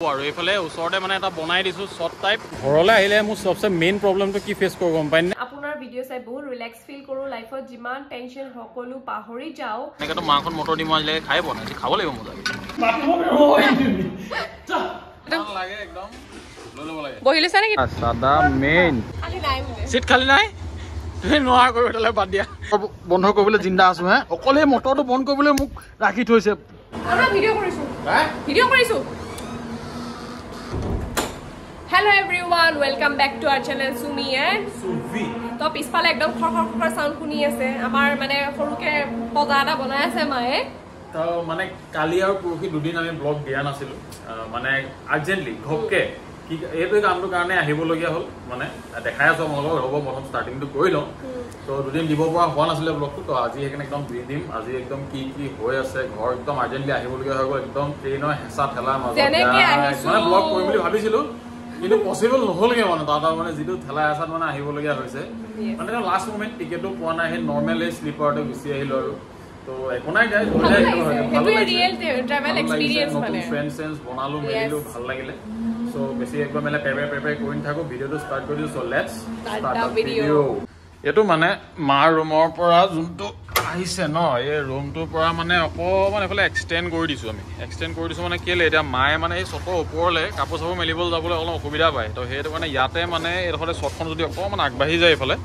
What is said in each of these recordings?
আৰু এইফালে ওচৰতে মানে এটা বনাই দিছোঁ শ্বৰ্ট টাইপ ঘৰলৈ আহিলে মোৰ চবচে মেইন প্ৰব্লেমটো কি ফেচ কৰোঁ গম পাইনে আপোনাৰ ভিডিঅ' চাই বহুত ৰিলেক্স ফিল কৰোঁ লাইফত যিমান টেনশ্যন সকলো পাহৰি যাওঁ। এনেকৈতো মাংসত মটৰ দিম আজিলৈকে খাই পোৱা নাই খাব লাগিব মজাকে লাগে একদম। লৈ ল'ব লাগে। বহি লৈছা নেকি? চাদা মেইন খালি নাই বোলে। চিট খালি নাই? তুমি নোৱাৰা কৰিব তেতিয়াহ'লে বাদ দিয়া। বন্ধ কৰিবলৈ জিন্দা আছো হে। অকলে মটৰটো বন্ধ কৰিবলৈ মোক ৰাখি থৈছে। ভিডিঅ' কৰিছোঁ। ভিডিঅ' কৰিছোঁ। Hello' everyone welcome back to our channel চুমি তো পিছফালে একদম খৰ খৰ খৰ চাউণ্ড শুনি আছে। আমাৰ মানে সৰুকে পজা এটা বনাই আছে মায়ে। তো মানে কালি আৰু পৰহি দুদিন আমি ব্লগ দিয়া নাছিলোঁ। মানে আৰ্জেণ্টলি ঘপকে। কি এইটো কামটোৰ কাৰণে আহিবলগীয়া হ'ল মানে দেখাই আছোঁ আপোনালোকক হ'ব প্ৰথম ষ্টাৰ্টিংটো কৰি লওঁ। তো দুদিন দিব পৰা হোৱা নাছিলে ব্লগটো তো আজি সেইকাৰণে একদম দি দিম। আজি একদম কি কি হৈ আছে ঘৰ একদম আৰ্জেণ্টলি আহিবলগীয়া হৈ গ'ল একদম ট্ৰেইনৰ হেঁচা ঠেলাৰ মাজত। মানে ব্লগ কৰিম বুলি ভাবিছিলোঁ। কিন্তু পচিবল নহ'লগে মানে আৰু মানে যিটো ঠেলা হেঁচাত মানে আহিবলগীয়া হৈছে। মানে লাষ্ট মমেণ্ট টিকেটো পোৱা নাই সেই নৰ্মেল এই শ্লিপাৰতে গুচি আহিলোঁ আৰু। তো একো নাই গাই ভাল লাগিছে। সেইটোৱে ৰিয়েল ট্ৰেভেল এক্সপিৰিয়েঞ্চ মানে। ফ্ৰেণ্ড চেঞ্চ বনালো মেলিলো ভাল লাগিলে। চ' বেছি একদম মানে পেপে পেপে কৰি নাথাকো ভিডিঅ'টো ষ্টাৰ্ট কৰি দিছোঁ so' let's Start start the the video. Video' এইটো মানে মাৰ ৰুমৰ পৰা যোনটো আহিছে ন? এই ৰুমটোৰ পৰা মানে অকণমান এইফালে এক্সটেণ্ড কৰি দিছোঁ আমি। এক্সটেণ্ড কৰি দিছোঁ মানে কেলৈ? এতিয়া মায়ে মানে এই চকৰ ওপৰলৈ কাপোৰ চাপোৰ মেলিবলৈ যাবলৈ অলপ অসুবিধা পায়। তো সেইটো কাৰণে ইয়াতে মানে এইডোখৰতে চটখন যদি অকণমান আগবাঢ়ি যায় এইফালে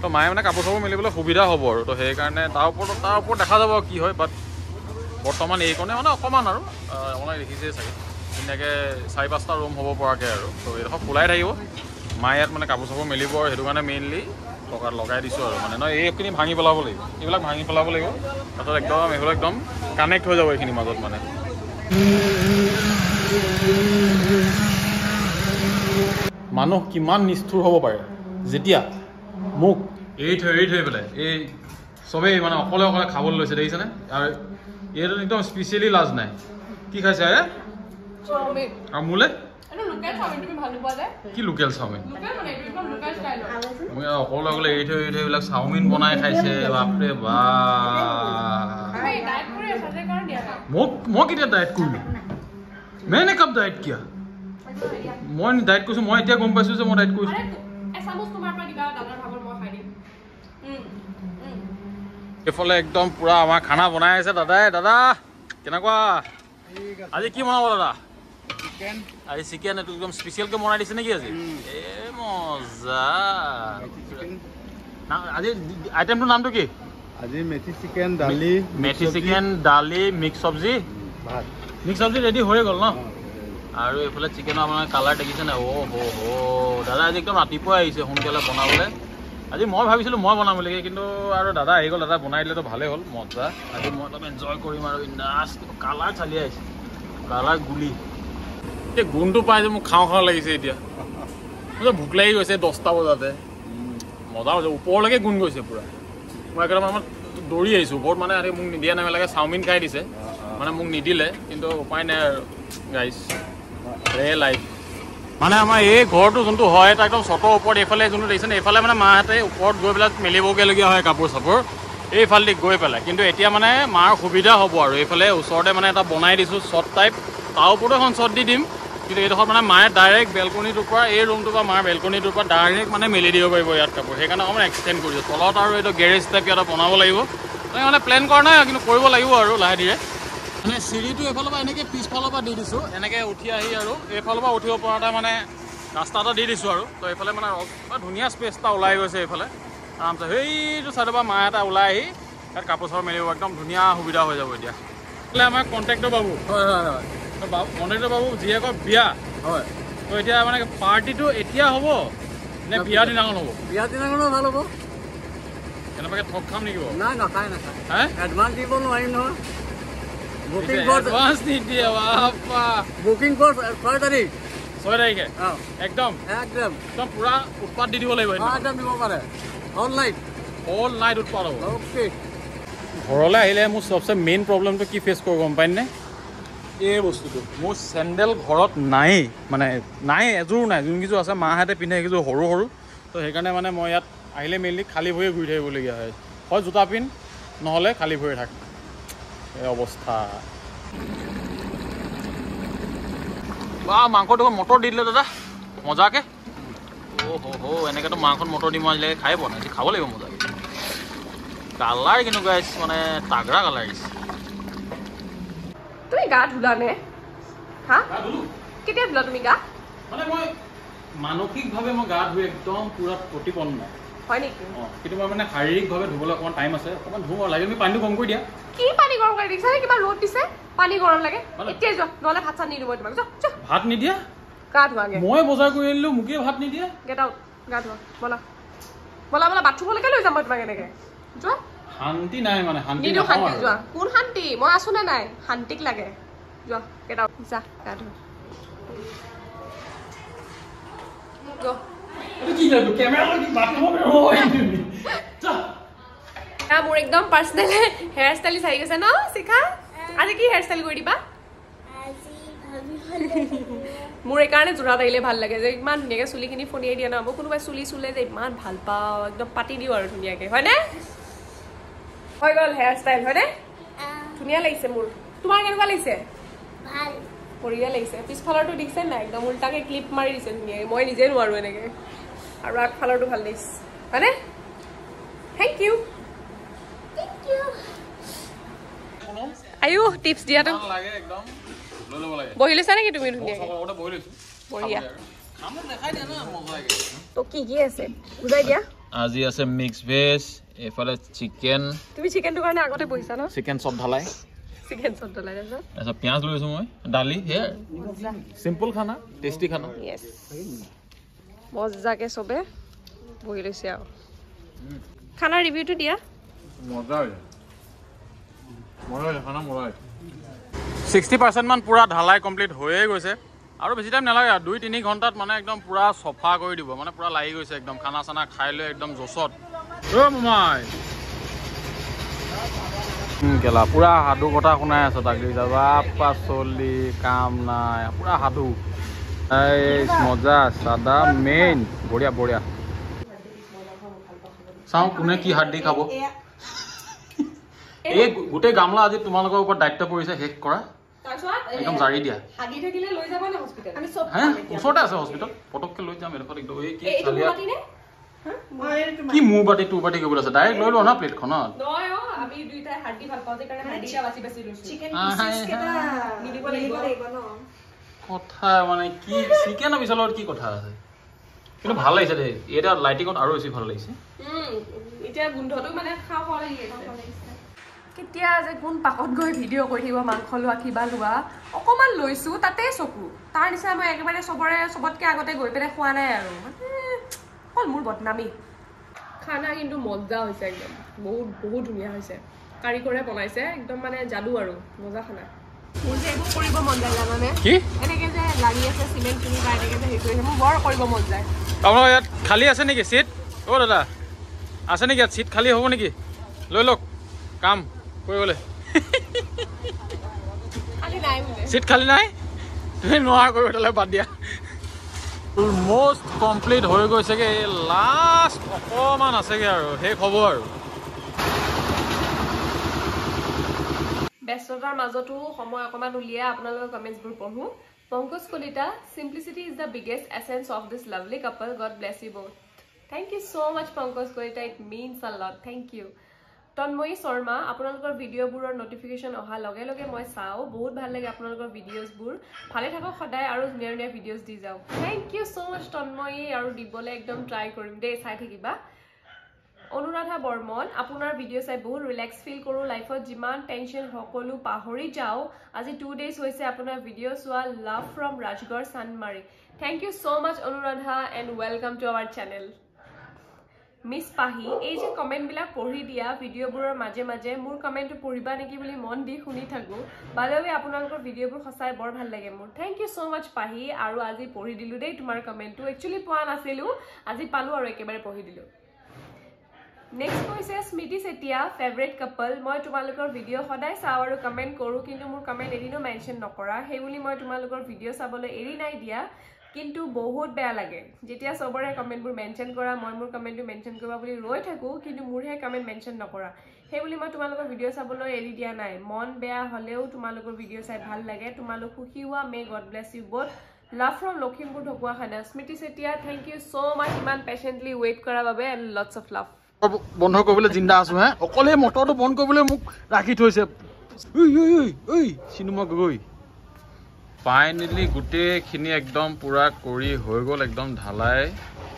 তো মায়ে মানে কাপোৰ চাপোৰ মেলিবলৈ সুবিধা হ'ব আৰু। তো সেইকাৰণে তাৰ ওপৰত তাৰ ওপৰত দেখা যাব কি হয় বাট বৰ্তমান এইকণে মানে অকণমান আৰু। আপোনালোকে দেখিছেই চাগে। ধুনীয়াকৈ চাৰি পাঁচটা ৰুম হ'ব পৰাকৈ আৰু। তো এইডোখৰ খোলাই থাকিব। মায়ে ইয়াত মানে কাপোৰ চাপোৰ মেলিব আৰু সেইটো কাৰণে মেইনলি টকাত লগাই দিছোঁ আৰু। মানে নহয় এইখিনি ভাঙি পেলাব লাগিব। এইবিলাক ভাঙি পেলাব লাগিব। তাৰপিছত একদম এইবিলাক একদম কানেক্ট হৈ যাব এইখিনিৰ মাজত মানে। মানুহ কিমান নিষ্ঠুৰ হ'ব পাৰে। যেতিয়া মোক এৰি থৈ এৰি থৈ পেলাই এই চবেই মানে অকলে অকলে খাবলৈ লৈছে দেখিছেনে? আৰু এইটো একদম স্পেচিয়েলি লাজ নাই। কি খাইছে আৰু? মোলে লোকেল চাওমিন তুমি ভাল নোপোৱা যে? কি লোকেল চাওমিন? লোকেল মানে এইটো একদম লোকেল ষ্টাইলৰ মই অকলে অকলে এৰি থৈ এৰি থৈ এইবিলাক চাওমিন বনাই খাইছে বাপৰে বা। মোক মই কেতিয়া ডায়েট কৰিলোঁ? মেইনে কাপ ডায়েট কিয়া? মই ডায়েট কৰিছোঁ মই এতিয়া গম পাইছোঁ যে মই ডায়েট কৰিছোঁ। উম। এইফালে একদম পুৰা আমাৰ খানা বনাই আছে দাদাই দাদা কেনেকুৱা? আজি কি বনাব দাদা? চিকেন এইটো একদম স্পেচিয়েলকৈ বনাই দিছে নেকি আজি? এ মজা। আজি আইটেমটোৰ নামটো কি? আজি মেথি চিকেন দালি মেথি চিকেন দালি মিক্স চব্জি। মিক্স চব্জি ৰেডি হৈ গ'ল ন? আৰু এইফালে চিকেনৰ আপোনাৰ কালাৰ দেখিছে নাই? অ' হ হ। দাদা আজি একদম ৰাতিপুৱাই আহিছে সোনকালে বনাবলৈ। আজি মই ভাবিছিলোঁ মই বনাম বুলি কিন্তু আৰু দাদা আহি গ'ল দাদা বনাই দিলেতো ভালেই হ'ল মজা। আজি মই অলপ এনজয় কৰিম আৰু ইন্দাছ কালাৰ চালি আহিছে। কালাৰ গুলি। এই গোন্ধটো পাই যে মোক খাওঁ খাওঁ লাগিছে এতিয়া। মোৰ ভোক লাগি গৈছে দহটা বজাতে। মজা হৈছে ওপৰলৈকে গুণ গৈছে পূৰা। মই একেবাৰে মানে দৌৰি আহিছোঁ ওপৰত মানে আহি মোক নিদিয়া নেমেলাকে চাওমিন খাই দিছে। মানে মোক নিদিলে কিন্তু উপায় নাই আৰু গাইছ লাইফ মানে আমাৰ এই ঘৰটো যোনটো হয় এটা একদম চটৰ ওপৰত এইফালে যোনটো দেখিছে এইফালে মানে মাহঁতে ওপৰত গৈ পেলাই মেলিবগৈলগীয়া হয় কাপোৰ চাপোৰ এইফালেদি গৈ পেলাই। কিন্তু এতিয়া মানে মাৰ সুবিধা হ'ব আৰু এইফালে ওচৰতে মানে এটা বনাই দিছোঁ শ্বট টাইপ তাৰ ওপৰতো এখন শ্বট দি দিম। কিন্তু এইডোখৰত মানে মায়ে ডাইৰেক্ট বেলকনিটোৰ পৰা এই ৰুমটোৰ পৰা মাৰ বেলকনিটোৰ পৰা ডাইৰেক্ট মানে মেলি দিব পাৰিব ইয়াত কাপোৰ। সেইকাৰণে অকণমান এক্সটেণ্ড কৰিছোঁ তলত আৰু এইটো গেৰেজ টাইপ ইয়াত বনাব লাগিব। তেনেকৈ মানে প্লেন কৰা নাই কিন্তু কৰিব লাগিব আৰু লাহে ধীৰে। মানে চিৰিটো এইফালৰ পৰা এনেকৈ পিছফালৰ পৰা দি দিছোঁ। এনেকৈ উঠি আহি আৰু এইফালৰ পৰা উঠিব পৰা এটা মানে ৰাস্তা এটা দি দিছোঁ আৰু। তো এইফালে মানে এটা ধুনীয়া স্পেচ এটা ওলাই গৈছে এইফালে। আৰামছে সেইটো ছাইডৰ পৰা মা এটা ওলাই আহি ইয়াত কাপোৰ চাপোৰ মেলিব। একদম ধুনীয়া সুবিধা হৈ যাব এতিয়া। আমাৰ কণ্টেক্টৰ বাবু হয় হয় হয়। তো বাবু জীয়েকৰ বিয়া। হয়। তো এতিয়া মানে পাৰ্টিটো এতিয়া হ'ব নে বিয়া দিনাখন হ'ব? বিয়া দিনাখনো ভাল হ'ব। এনেকুৱাকৈ ঠগ খাম নেকি বাৰু? নাই নাখায় নাখায় হে? এডভান্স দিব নোৱাৰিম নহয়। বুকিং এডভান্স নিদিয়ে বাপা। বুকিং ফৰ ছয় তাৰিখ। ছয় তাৰিখে? অঁ। একদম? একদম। একদম পুৰা উৎপাত দি দিব লাগিব একদম দিব পাৰে। অনলাইন অল নাইট উৎপাত হ'ব। অ'কে ঘৰলৈ আহিলে মোৰ চবচে মেইন প্ৰব্লেমটো কি ফেচ কৰোঁ গম পাইনে? এই বস্তুটো। মোৰ চেণ্ডেল ঘৰত নায়েই মানে নাই এযোৰ নাই। যোনকেইযোৰ আছে মাহঁতে পিন্ধে সেইকেইযোৰ সৰু সৰু। তো সেইকাৰণে মানে মই ইয়াত আহিলে মেইনলি খালী ভৰিয়ে ঘূৰি থাকিবলগীয়া হয়। হয় জোতা পিন্ধ নহ'লে খালী ভৰি থাক। এই অৱস্থা। বা মাংস দেখোন মটৰ দি দিলে দাদা। মজাকে। অ' হ' এনেকেতো মাংসত মটৰ দি মই আজিলৈকে খাই পোৱা নাই। খাব লাগিব মজাকে। কালাৰ কেনেকুৱা আহিছে মানে তাগৰা কালাৰ আহিছে। তুমি গা ধুলা নে? হা? কেতিয়া ধুলা তুমি গা? মানে মই মানসিকভাৱে মই গা ধুই একদম পূৰা প্ৰতিপন্ন। হয় নেকি? অঁ কিন্তু মই মানে শাৰীৰিকভাৱে ধুবলৈ অকণমান টাইম আছে অকণমান ধুওঁ আৰু লাগে। তুমি পানীটো কম কৰি দিয়া। কি পানী গৰম কৰি দিছা? নে কিবা ৰ'দ দিছে? পানী গৰম লাগে। মানে- এতিয়াই যোৱা নহ'লে ভাত চাত নিদিওঁ মই তোমাক। যোৱা যোৱা। ভাত নিদিয়া? গা ধোৱাগে মই বজাৰ কৰি আনিলোঁ মোকে ভাত নিদিয়া? গেট আউট গা ধোৱা বলা। বলা বলা বাথৰুমলৈকে লৈ যাম মই তোমাক এনেকে। যোৱা। শান্তি নাই মানে শান্তি নিদিওঁ নাপাওঁ শান্তি। যোৱা। কোন শান্তি? মই আছো নে নাই? শান্তিক লাগে। যোৱা আউট যা গা। এয়া মোৰ একদম পাৰ্চনেল হেয়াৰ ষ্টাইলিছ আহি গৈছে ন শিখা? আজি কি হেয়াৰ ষ্টাইল কৰি দিবা? মোৰ এইকাৰণে যোৰহাট আহিলে ভাল লাগে যে ইমান ধুনীয়াকৈ চুলিখিনি ফণিয়াই দিয়ে ন মই কোনোবাই চুলি চুলে যে ইমান ভাল পাওঁ একদম পাতি দিওঁ আৰু ধুনীয়াকৈ হয়নে? হৈ গ'ল হেয়াৰ ষ্টাইল হয়নে ধুনীয়া লাগিছে মোৰ। তোমাৰ কেনেকুৱা লাগিছে? ভাল। বঢ়িয়া লাগিছে। পিছফালৰটো দিছে নাই? একদম উল্টাকৈ ক্লিপ মাৰি দিছে ধুনীয়াকৈ। মই নিজে নোৱাৰোঁ এনেকৈ। আৰু আগফালৰটো ভাল লাগিছে। হয়নে? থেংক ইউ আয়ো টিপছ দিয়াটো বহি লৈছা নেকি তুমি ধুনীয়াকৈ? বঢ়িয়া। খাবলৈ দেখাই দিয়া না মজাকে তো কি কি আছে? বুজাই দিয়া। আজি আছে মিক্স ভেজ এইফালে চিকেন তুমি চিকেনটোৰ কাৰণে আগতে বহিছা ন? চিকেন চব ঢালাই। চিকেন চব জ্বলাই তাৰপিছত তাৰপিছত পিঁয়াজ লৈ লৈছোঁ মই দালি সেয়াই। চিম্পল খানা টেষ্টি খানা। য়েছ মজাকে চবে বহি লৈছে আৰু। খানাৰ ৰিভিউটো দিয়া। মজা হৈছে। মজা হৈছে খানা মজা হৈছে ছিক্সটি পাৰ্চেণ্টমান পূৰা ঢালাই কমপ্লিট হৈয়ে গৈছে। আৰু বেছি টাইম নালাগে দুই তিনি ঘণ্টাত মানে একদম পূৰা চফা কৰি দিব। মানে পূৰা লাগি গৈছে একদম। খানা চানা খাই লৈ একদম জচত। কেলা পূৰা সাধু কথা শুনাই আছ তাক বাপ পাচলি কাম নাই পূৰা সাধু। এই মজা চাদা মেইন বঢ়িয়া বঢ়িয়া। চাওঁ কোনে কি হাত দি খাব। এই গোটেই গামলা আজি তোমালোকৰ ওপৰত দায়িত্ব পৰিছে শেষ কৰা। একদম জাৰি দিয়া। হাগি থাকিলে লৈ যাব নে হস্পিটেল আমি চব হে ওচৰতে আছে হস্পিটেল পটককে লৈ যাম এডোখৰত একদম। এই কি চালিয়া কি মোৰ বাতি তোৰ বাতি কৰিবলৈ আছে ডাইৰেক্ট লৈ লোৱা না প্লেটখনত। কথা মানে কি চিকেনৰ পিছৰ লগত কি কথা আছে? কিন্তু ভাল লাগিছে দেই। এতিয়া লাইটিঙত আৰু বেছি ভাল লাগিছে। এতিয়া গোন্ধটো মানে খাওঁ খাওঁ লাগি আছে। কেতিয়া যে কোন পাকত গৈ ভিডিঅ' কৰি থাকিব মাংস লোৱা কিবা লোৱা অকণমান লৈছোঁ তাতে চকু। তাৰ নিচিনা মই একেবাৰে চবৰে চবতকৈ আগতে গৈ পেলাই খোৱা নাই আৰু। হ'ল মোৰ বদনামী। খানা কিন্তু মজা হৈছে একদম। বহুত বহুত ধুনীয়া হৈছে। কাৰিকৰে বনাইছে একদম মানে যাদু আৰু মজা খানা। মোৰ যে এইবোৰ কৰিব মন যায় জানানে? কি? এনেকৈ যে লাগি আছে চিমেণ্টখিনি বা এনেকৈ যে হেৰি কৰিছে মোৰ বৰ কৰিব মন যায়। আপোনালোকৰ ইয়াত খালী আছে নেকি চিট? অ' দাদা। আছে নেকি ইয়াত? চিট খালী হ'ব নেকি? লৈ লওক কাম কৰিবলৈ। খালি নাই বোলে। চিট খালী নাই? তুমি নোৱাৰা কৰিব বাদ দিয়া। অলমষ্ট কমপ্লিট হৈ গৈছেগৈ। এই লাষ্ট অকণমান আছেগৈ আৰু শেষ হ'ব আৰু। ব্যস্ততাৰ মাজতো সময় অকণমান উলিয়াই আপোনালোকৰ কমেণ্টছবোৰ পঢ়োঁ। Pankaj Kalita simplicity is the biggest essence of this lovely couple God bless you both thank you so' much Pankaj Kalita. It means a lot thank you Tanmoyee Sharma আপোনালোকৰ ভিডিঅ'বোৰৰ নটিফিকেশ্যন অহাৰ লগে লগে মই চাওঁ। বহুত ভাল লাগে আপোনালোকৰ ভিডিঅ'জবোৰ ভালে থাকক সদায় আৰু ধুনীয়া ধুনীয়া ভিডিঅ'জ দি যাওঁ thank you so' much Tanmoyee আৰু দিবলৈ একদম ট্ৰাই কৰিম দেই চাই থাকিবা। অনুৰাধা বৰ্মন আপোনাৰ ভিডিঅ' চাই বহুত ৰিলেক্স ফিল কৰোঁ। লাইফত যিমান টেনশ্যন সকলো পাহৰি যাওঁ আজি টু ডেইজ হৈছে আপোনাৰ ভিডিঅ' চোৱা love from Rajgarh Chanmari thank you so' much Anuradha and welcome to our channel miss Pahi. এই যে কমেণ্টবিলাক পঢ়ি দিয়া ভিডিঅ'বোৰৰ মাজে মাজে মোৰ কমেণ্টটো পঢ়িবা নেকি বুলি মন দি শুনি থাকোঁ। বাদৱে আপোনালোকৰ ভিডিঅ'বোৰ সঁচাই বৰ ভাল লাগে মোৰ। থেংক ইউ ছ' মাছ পাহি আৰু আজি পঢ়ি দিলোঁ দেই তোমাৰ কমেণ্টটো। একচুৱেলি পোৱা নাছিলোঁ আজি পালোঁ আৰু একেবাৰে পঢ়ি দিলোঁ। নেক্সট হৈছে স্মৃতি চেতিয়া ফেভৰেট কাপল মই তোমালোকৰ ভিডিঅ' সদায় চাওঁ আৰু কমেণ্ট কৰোঁ কিন্তু মোৰ কমেণ্ট এদিনো মেনশ্যন নকৰা। সেইবুলি মই তোমালোকৰ ভিডিঅ' চাবলৈ এৰি নাই দিয়া। কিন্তু বহুত বেয়া লাগে। যেতিয়া চবৰে কমেণ্টবোৰ মেনশ্যন কৰা মই মোৰ কমেণ্টটো মেনশ্যন কৰিবা বুলি ৰৈ থাকোঁ কিন্তু মোৰহে কমেণ্ট মেনশ্যন নকৰা। সেইবুলি মই তোমালোকৰ ভিডিঅ' চাবলৈ এৰি দিয়া নাই। মন বেয়া হ'লেও তোমালোকৰ ভিডিঅ' চাই ভাল লাগে। তোমালোক সুখী হোৱা। May God bless you both love from Lakhimpur Dhakuakhana Smriti Chetia thank you so' much ইমান পেচেণ্টলি ৱেইট কৰাৰ বাবে এণ্ড লটছ অফ লাভ বন্ধ কৰিবলৈ জিন্দা আছো হে। অকলে মটৰটো বন্ধ কৰিবলৈ মোক ৰাখি থৈছে। চিনেমা গগৈ। ফাইনেলি গোটেইখিনি একদম পূৰা কৰি হৈ গ'ল একদম ঢালাই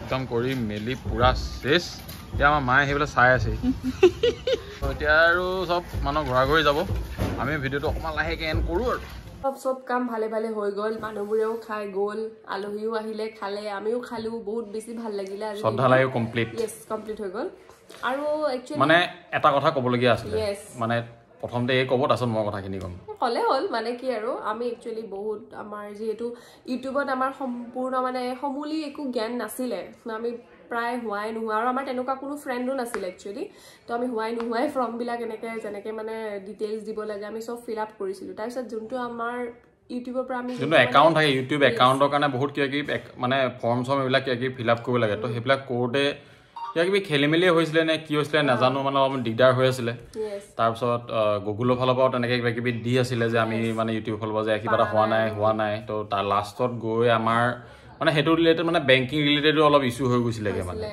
একদম কৰি মেলি পূৰা চেচ এতিয়া আমাৰ মায়ে আহি পেলাই চাই আছে। এতিয়া আৰু চব মানুহ ঘৰা ঘৰি যাব। আমি ভিডিঅ'টো অকণমান লাহেকৈ এণ্ড কৰোঁ আৰু। চব চব কাম ভালে ভালে হৈ গ'ল। মানুহবোৰেও খাই গ'ল আলহীও আহিলে খালে আমিও খালো। বহুত বেছি ভাল লাগিলে কমপ্লিট হৈ গ'ল। আৰু একচুৱেলি মানে এটা কথা ক'বলগীয়া আছিলে. মানে প্ৰথমতে এই ক'ব তাৰপিছত মই কথাখিনি ক'ম। ক'লে হ'ল মানে কি আৰু আমি একচুৱেলি বহুত আমাৰ যিহেতু ইউটিউবত আমাৰ সম্পূৰ্ণ মানে সমূলি একো জ্ঞান নাছিলে। আমি প্ৰায় হোৱাই নোহোৱা আৰু আমাৰ তেনেকুৱা কোনো ফ্ৰেণ্ডো নাছিলে একচুৱেলি তো আমি হোৱাই নোহোৱাই ফৰ্মবিলাক এনেকৈ যেনেকৈ মানে ডিটেইলছ দিব লাগে আমি চব ফিল আপ কৰিছিলোঁ। তাৰপিছত যোনটো আমাৰ ইউটিউবৰ পৰা আমি যোনটো একাউণ্ট থাকে ইউটিউব একাউণ্টৰ কাৰণে বহুত কিবা কিবি মানে ফৰ্ম চৰ্ম এইবিলাক কিবা কিবি ফিল আপ কৰিব লাগে। তো সেইবিলাক কৰোঁতে কিবা কিবি খেলি মেলিয়ে হৈছিলে নে কি হৈছিলে নাজানো মানে অলপমান দিগদাৰ হৈ আছিলে। তাৰপিছত গুগলৰ ফালৰ পৰাও তেনেকৈ কিবা কিবি দি আছিলে যে আমি মানে ইউটিউবৰ ফালৰ পৰা যে কিবা এটা হোৱা নাই। হোৱা নাই। তো তাৰ লাষ্টত গৈ আমাৰ মানে সেইটো ৰিলেটেড মানে বেংকিং ৰিলেটেডো অলপ ইছ্যু হৈ গৈছিলেগৈ মানে।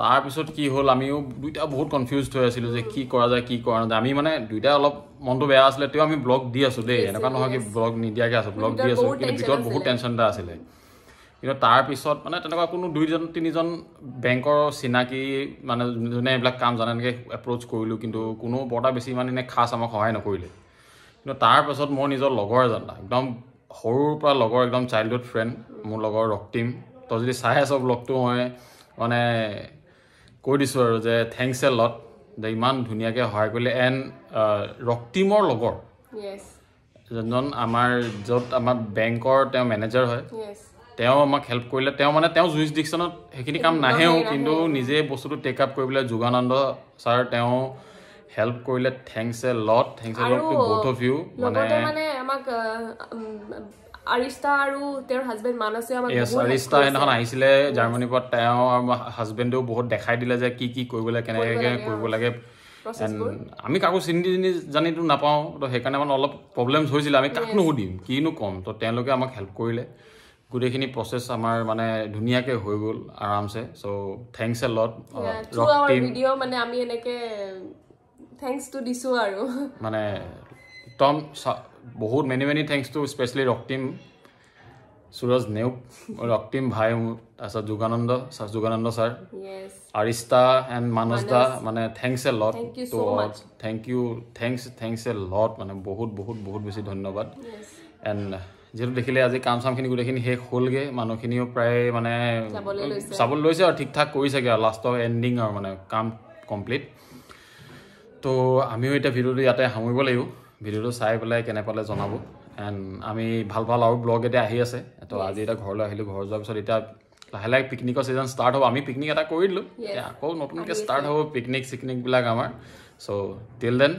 তাৰপিছত কি হ'ল আমিও দুইটা বহুত কনফিউজ হৈ আছিলোঁ যে কি কৰা যায় কি কৰা নাযায়। আমি মানে দুইটা অলপ মনটো বেয়া আছিলে তেওঁ আমি ব্লগ দি আছোঁ দেই। এনেকুৱা নহয় কি ব্লগ নিদিয়াকৈ আছোঁ ব্লগ দি আছোঁ। কিন্তু ভিতৰত বহুত টেনশ্যন এটা আছিলে। কিন্তু তাৰপিছত মানে তেনেকুৱা কোনো দুইজন তিনিজন বেংকৰ চিনাকি মানে যোনে এইবিলাক কাম জানে এনেকৈ এপ্ৰ'চ কৰিলোঁ কিন্তু কোনো বৰটা বেছি মানে এনে খাচ আমাক সহায় নকৰিলে। কিন্তু তাৰপাছত মোৰ নিজৰ লগৰ এজন একদম সৰুৰ পৰা লগৰ একদম চাইল্ডহুড ফ্ৰেণ্ড মোৰ লগৰ ৰক্তিম। তই যদি চাই আছ ব্লগটো মই মানে কৈ দিছোঁ আৰু যে থেংকছ এ লট যে ইমান ধুনীয়াকৈ সহায় কৰিলে। এণ্ড ৰক্তিমৰ লগৰ। যোনজন আমাৰ য'ত আমাৰ বেংকৰ তেওঁ মেনেজাৰ হয়। তেওঁ আমাক হেল্প কৰিলে। তেওঁ মানে তেওঁ জুৰিছডিকশ্যনত সেইখিনি কাম নাহেও কিন্তু নিজে বস্তুটো টেক আপ কৰিবলৈ যোগানন্দ ছাৰ তেওঁ হেল্প কৰিলে। Thanks a lot thanks a lot to both of you মানে আমাক আহ, উম, আৰিষ্টা আৰু তেওঁৰ হাজবেণ্ড মানসে আমাক য়েছ বহুত help আৰিষ্টা কৰিছে। সেইদিনাখন আহিছিলে জাৰ্মানীৰ পৰা। তেওঁ হাজবেণ্ডেও বহুত দেখাই দিলে যে কি কি কৰিব লাগে কেনেকৈ কৰিব লাগে আমি কাকো চিনি চিনি জানিতো নাপাওঁ তো সেইকাৰণে মানে অলপ প্ৰব্লেমছ হৈছিলে। আমি কাকনো সুধিম কিনো ক'ম। তো তেওঁলোকে আমাক হেল্প কৰিলে। গোটেইখিনি প্ৰচেছ আমাৰ মানে ধুনীয়াকৈ হৈ গ'ল আৰামছে। চ' থেংকছ এ লট মানে আমি এনেকে থেংকছটো দিছো আৰু। মানে চা- বহুত many many thanks to specially Raktim Suraj Neog Raktim ভাই মোৰ তাৰপিছত Jogananda sir Jogananda sir Arishta and Manas দা মানে thanks a lot much. Thank you thanks thanks a lot মানে বহুত বহুত বহুত বেছি ধন্যবাদ। এণ্ড যিহেতু দেখিলে আজি কাম চামখিনি গোটেইখিনি শেষ হ'লগৈ মানুহখিনিও প্ৰায় মানে। চাবলৈ লৈছে। আৰু ঠিক ঠাক কৰিছেগৈ আৰু লাষ্টৰ এণ্ডিং আৰু মানে কাম কমপ্লিট তো আমিও এতিয়া ভিডিঅ'টো ইয়াতে সামৰিব লাগিব। ভিডিঅ'টো চাই পেলাই কেনে পালে জনাব। এণ্ড আমি ভাল ভাল আৰু ব্লগ এতিয়া আহি আছে। তো আজি এতিয়া ঘৰলৈ আহিলোঁ ঘৰ যোৱাৰ পিছত এতিয়া লাহে লাহে পিকনিকৰ ছিজন ষ্টাৰ্ট হ'ব। আমি পিকনিক এটা কৰি দিলোঁ। আকৌ নতুনকৈ ষ্টাৰ্ট হ'ব পিকনিক চিকনিকবিলাক আমাৰ। চ' টিল দেন